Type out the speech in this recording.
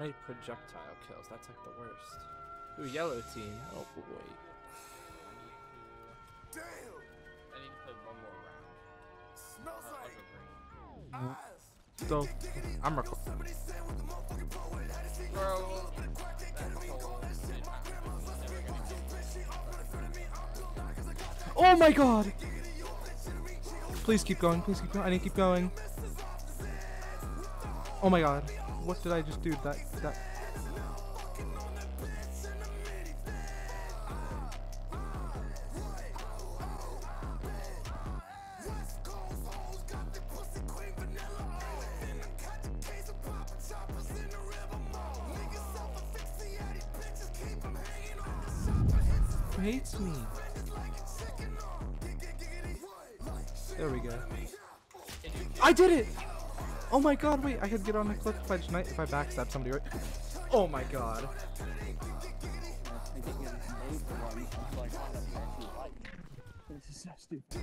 I need projectile kills. That's like the worst. Ooh, yellow team. Oh boy. Damn! I need to play one more round. Smells Uh, like I'll go green. eyes. So, I'm recording. Bro, that whole shit happened. Never gonna get Oh my god! Please keep going. Please keep going. I need to keep going. Oh my god. What did I just do? That that. Hates me? There we go. I did it! Oh my god, wait, I could get on the cliff if I if I backstab somebody, right? Oh my god. This is so stupid.